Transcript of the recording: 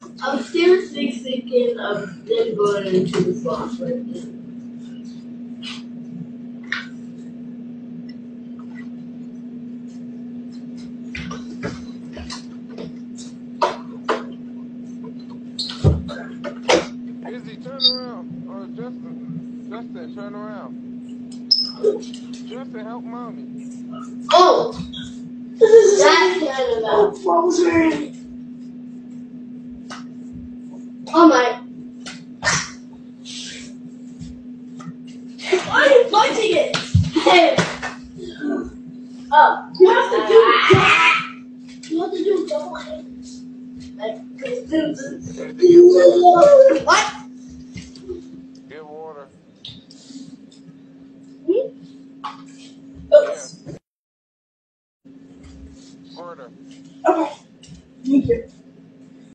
I'm seriously thinking of then going into the boss right now. Izzy, turn around. Or Justin. Justin, turn around. Justin, help mommy. Oh! That's kind of a Frozen. Why are you punching it? oh, you have to do that. You have to do double what? Water. Hmm? Water. Okay. Thank you.